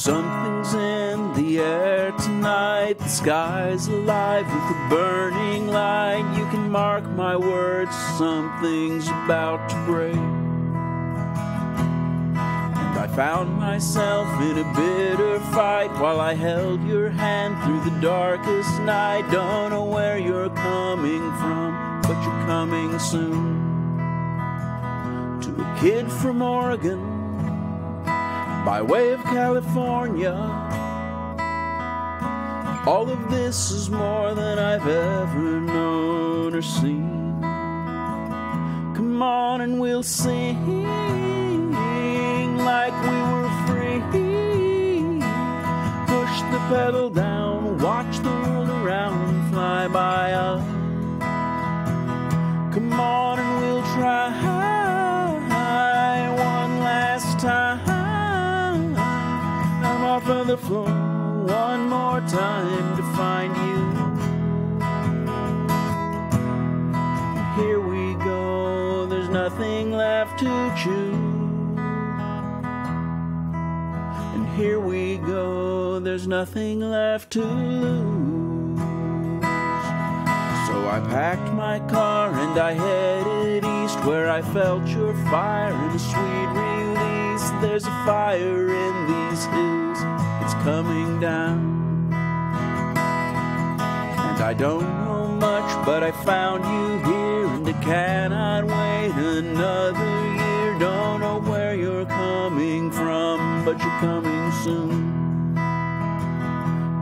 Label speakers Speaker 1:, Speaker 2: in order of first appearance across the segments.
Speaker 1: Something's in the air tonight. The sky's alive with a burning light. You can mark my words, something's about to break. And I found myself in a bitter fight while I held your hand through the darkest night. Don't know where you're coming from, but you're coming soon. To a kid from Oregon by way of California. All of this is more than I've ever known or seen. Come on and we'll sing like we were free. Push the pedal down, watch the world around fly by us. Come on and we'll try one last time. Of the floor one more time to find you. Here we go, there's nothing left to choose. And here we go, there's nothing left to lose. So I packed my car and I headed east where I felt your fire and a sweet release. There's a fire in these hills, coming down. And I don't know much, but I found you here and I cannot wait another year. Don't know where you're coming from, but you're coming soon.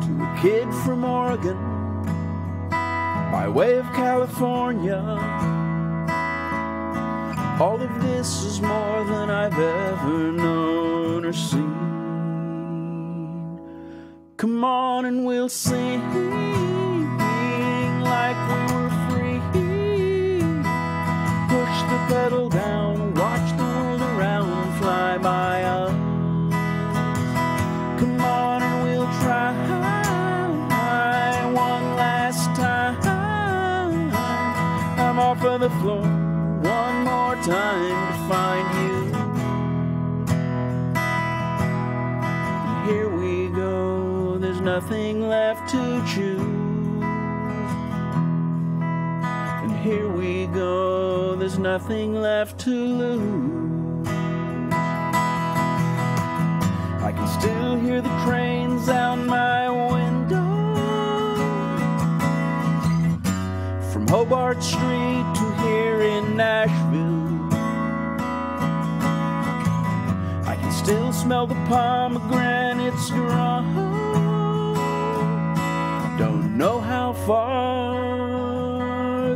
Speaker 1: To a kid from Oregon by way of California. All of this is more than I've ever known or seen. Come on and we'll sing like we were free. Push the pedal down, watch the world around fly by us. Come on and we'll try one last time. I'm off of the floor one more time to find you. Nothing left to choose. And here we go, there's nothing left to lose. I can still hear the trains out my window. From Hobart Street to here in Nashville. I can still smell the pomegranates grow.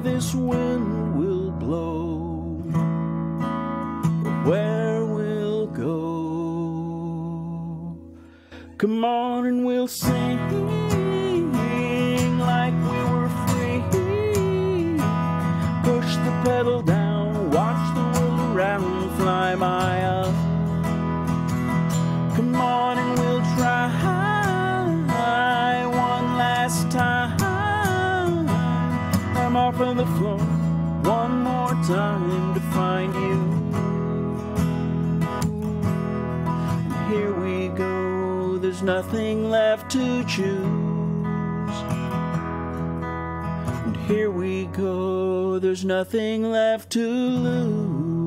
Speaker 1: This wind will blow, where we'll go. Come on and we'll sing like we were free. Push the pedal down, Of the floor one more time to find you. And here we go, there's nothing left to choose. And here we go, there's nothing left to lose.